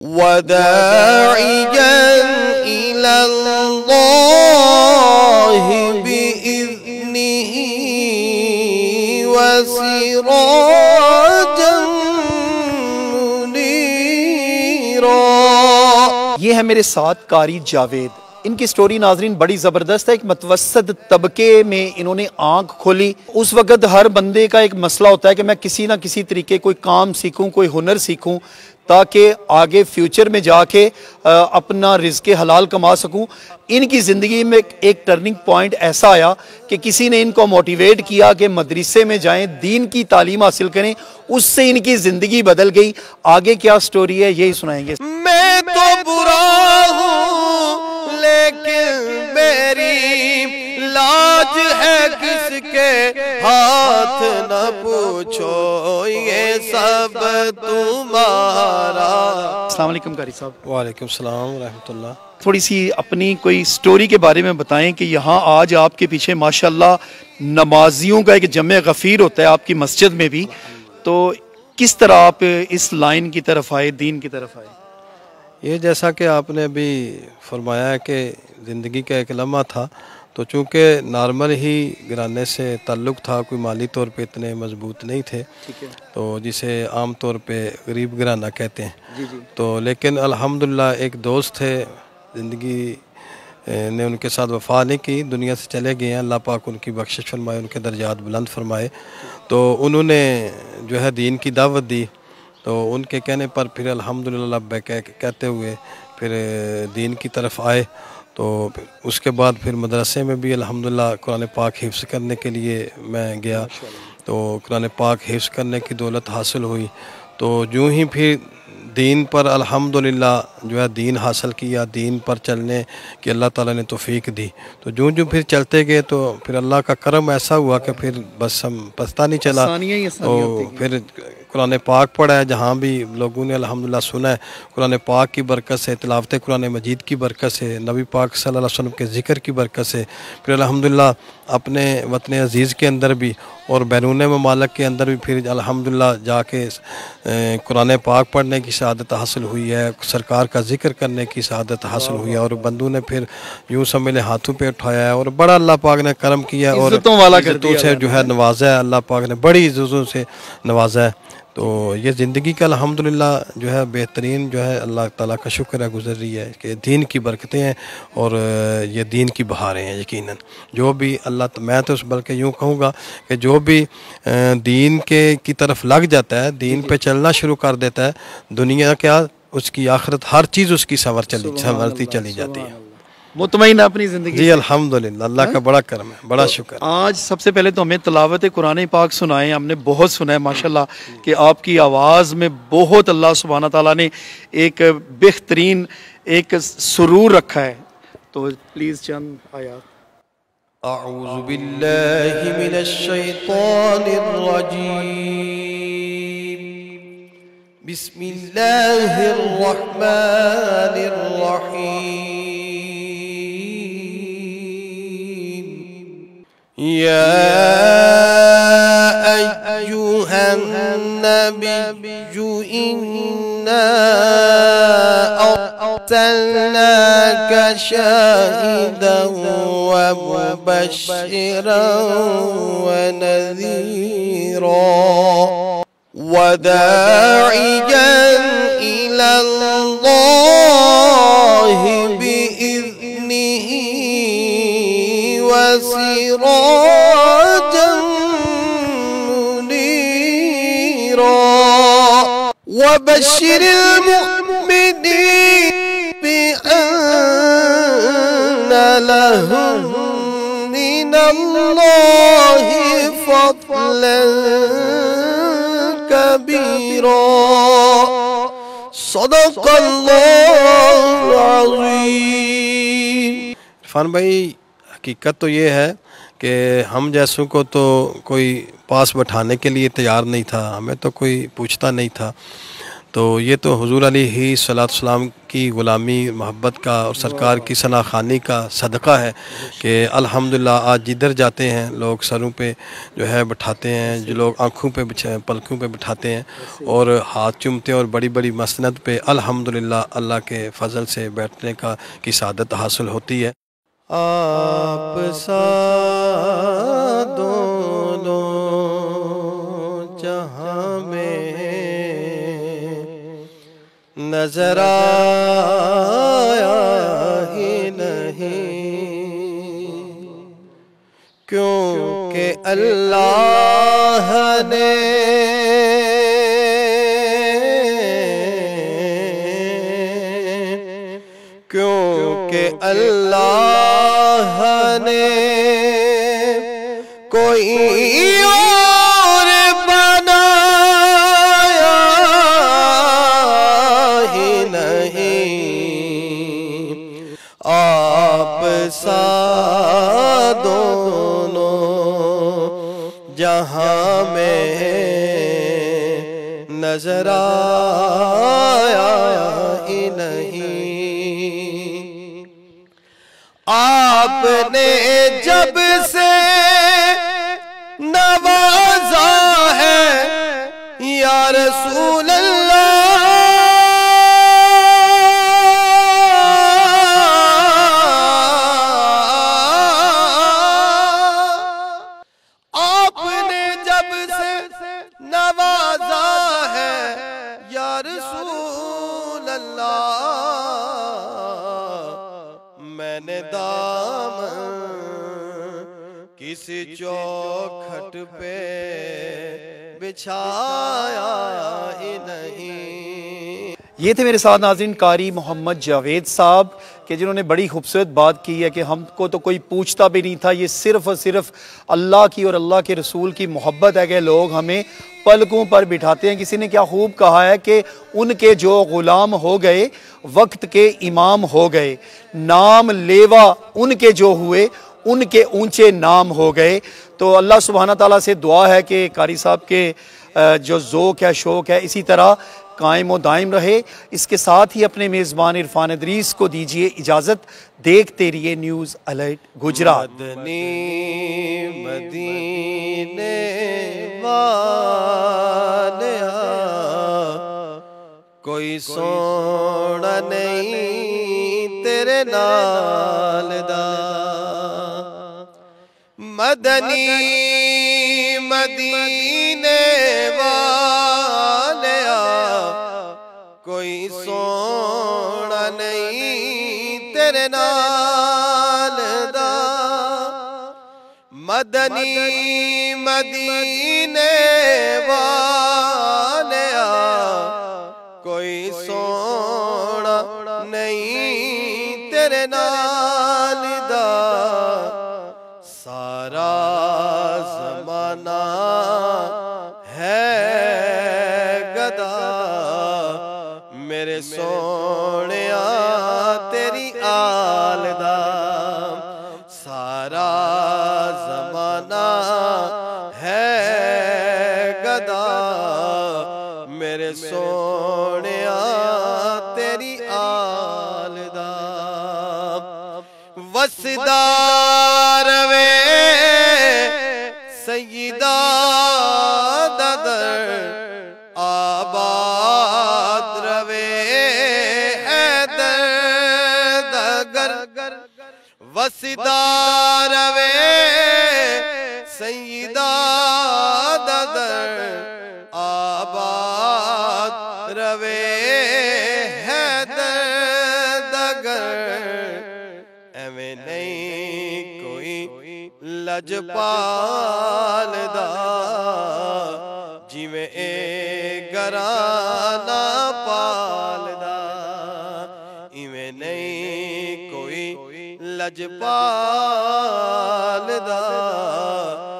وداعيا إلى الله بإذنه وسراجا منيرا. یہ ہے میرے ساتھ کاری جاوید۔ ان کی سٹوری ناظرین بڑی زبردست ہے، ایک متوسط طبقے میں انہوں نے آنکھ کھولی۔ اس وقت ہر بندے کا ایک مسئلہ ہوتا ہے کہ میں کسی نہ کسی طریقے کوئی کام سیکھوں، کوئی ہنر سیکھوں۔ تاکہ آگے فیوچر میں جا کے اپنا رزق حلال کما سکوں۔ ان کی زندگی میں ایک ٹرننگ پوائنٹ ایسا آیا کہ کسی نے ان کو موٹیویٹ کیا کہ مدرسے میں جائیں، دین کی تعلیم حاصل کریں، اس سے ان کی زندگی بدل گئی۔ آگے کیا سٹوری ہے، یہی سنائیں گے۔ میں تو برا ہوں، لیکن میری لاج ہے کس کے ہاتھ نہ پوچھو یہ سب تمہارا۔ السلام علیکم قاری صاحب۔ وعلیکم السلام ورحمۃ اللہ۔ تھوڑی سی اپنی کوئی سٹوری کے بارے میں بتائیں کہ یہاں آج آپ کے پیچھے ماشاءاللہ نمازیوں کا ایک جمع غفیر ہوتا ہے آپ کی مسجد میں بھی۔ تو کس طرح آپ اس لائن کی طرف آئے دین کی طرف آئے؟ یہ جیسا کہ آپ نے ابھی فرمایا ہے کہ زندگی کا ایک لمحہ تھا۔ تو چونکہ نارمل ہی گرانے سے تعلق تھا کوئی مالی طور پہ اتنے مضبوط نہیں تھے۔ تو جسے عام طور پہ غریب گرانہ کہتے ہیں۔ تو لیکن الحمدللہ ایک دوست تھے زندگی نے ان کے ساتھ وفا نہیں کی دنیا سے چلے گئے ہیں۔ اللہ پاک ان کی بخشش فرمائے ان کے درجات بلند فرمائے۔ تو انہوں نے جو ہے دین کی دعوت دی۔ تو ان کے کہنے پر پھر الحمدللہ کہتے ہوئے پھر دین کی طرف آئے تو اس کے بعد پھر مدرسے میں بھی الحمدللہ قرآن پاک حفظ کرنے کے لیے میں گیا۔ تو قرآن پاک حفظ کرنے کی دولت حاصل ہوئی۔ تو جو ہی پھر دین پر الحمدللہ جو ہے دین حاصل کیا دین پر چلنے کی اللہ تعالیٰ نے توفیق دی۔ تو جو جو پھر چلتے گئے تو پھر اللہ کا کرم ایسا ہوا کہ پھر بس ہم پستہ نہیں چلا۔ تو پھر قرآن پاک پڑھا ہے جہاں بھی لوگوں نے الحمدللہ سنا ہے قرآن پاک کی برکت سے تلاوت قرآن مجید کی برکت سے نبی پاک صلی اللہ علیہ وسلم کے ذکر کی برکت سے پھر الحمدللہ اپنے وطن عزیز کے اندر بھی اور بیرون ممالک کے اندر بھی پھر الحمدللہ جا کے قرآن پاک پڑھنے کی سعادت حاصل ہوئی ہے۔ سرکار کا ذکر کرنے کی سعادت حاصل ہوئی اور بندوں نے پھر یوں سب میرے ہاتھوں پہ اٹھایا ہے اور بڑا اللہ پاک نے کرم کیا اور عزتوں سے جو ہے نوازا ہے اللہ پاک نے بڑی عزتوں سے نوازا ہے۔ تو یہ زندگی کا الحمدللہ جو ہے بہترین جو ہے اللہ تعالیٰ کا شکر ہے گزر رہی ہے کہ دین کی برکتیں ہیں اور یہ دین کی بہاریں ہیں یقیناً۔ جو بھی اللہ میں تو اس بلکہ یوں کہوں گا کہ جو بھی دین کے کی طرف لگ جاتا ہے دین پہ چلنا شروع کر دیتا ہے دنیا کیا اس کی آخرت ہر چیز اس کی سنور چلی سنورتی چلی جاتی ہے۔ مطمئن اپنی زندگی جی الحمدللہ اللہ کا بڑا کرم ہے بڑا شکر۔ آج سب سے پہلے تو ہمیں تلاوت قرآن پاک سنائے ہم نے بہت سنا ہے ماشاءاللہ کہ آپ کی آواز میں بہت اللہ سبحانہ تعالیٰ نے ایک بہترین ایک سرور رکھا ہے۔ تو پلیز چند آیات۔ اعوذ باللہ من الشیطان الرجیم۔ بسم اللہ الرحمن الرحیم يا أيها النبي إنا أرسلناك شاهدا ومبشرا ونذيرا. وداعيا إلى الله بإذنه وسراجا منيرا. وبشر المؤمنين بأن لهم من الله فضلا. كبيرا. صدق الله العظيم. عرفان بھائی، حقیقت تو یہ ہے کہ ہم جیسوں کو تو کوئی پاس بٹھانے کے لیے تیار نہیں تھا، ہمیں تو کوئی پوچھتا نہیں تھا۔ تو یہ تو حضور علی ہی صلاۃ السلام کی غلامی، محبت کا اور سرکار کی ثنا خانی کا صدقہ ہے کہ الحمدللہ آج جدھر جاتے ہیں، لوگ سروں پہ جو ہے بٹھاتے ہیں، جو لوگ آنکھوں پہ پلکوں پہ بٹھاتے ہیں اور ہاتھ چومتے ہیں اور بڑی بڑی مسند پہ الحمدللہ اللہ کے فضل سے بیٹھنے کا کی سعادت حاصل ہوتی ہے۔ آپ سا دونوں نظر آیا ہی نہیں۔ کیونکہ اللہ نے کیونکہ اللہ نے کوئی نظر آیا ہی نہیں۔ آپ نے جب سے نوازا ہے یا رسول میں نے دامن کسی چوکھٹ پہ بچھایا ہی نہیں۔ یہ تھے میرے ساتھ ناظرین قاری محمد جاوید صاحب، کہ جنہوں نے بڑی خوبصورت بات کی ہے کہ ہم کو تو کوئی پوچھتا بھی نہیں تھا، یہ صرف اور صرف اللہ کی اور اللہ کے رسول کی محبت ہے کہ لوگ ہمیں پلکوں پر بٹھاتے ہیں۔ کسی نے کیا خوب کہا ہے کہ ان کے جو غلام ہو گئے، وقت کے امام ہو گئے، نام لیوا ان کے جو ہوئے، ان کے اونچے نام ہو گئے۔ تو اللہ سبحانہ تعالیٰ سے دعا ہے کہ قاری صاحب کے جو ذوق ہے، شوق ہے، اسی طرح قائم و دائم رہے۔ اس کے ساتھ ہی اپنے میزبان عرفان ادریس کو دیجیے اجازت۔ دیکھتے رہیے نیوز الرٹ گجرات۔ کوئی سونا نہیں تیرے نال دا۔ مدنی، مدینے والیا کوئی سونا نہیں تیرے نال دا مدنی مدینے والیا کوئی سونا نہیں تیرے نال دا ہمارا زمانہ ہے گدا۔ میرے سونے تیری آلدہ وسدار وے وسدار وے سیدہ ددر آباد روے حیدر دگر ایویں نہیں کوئی لجپال دا جویں اے گرانا پال نہیں کوئی لجپال دا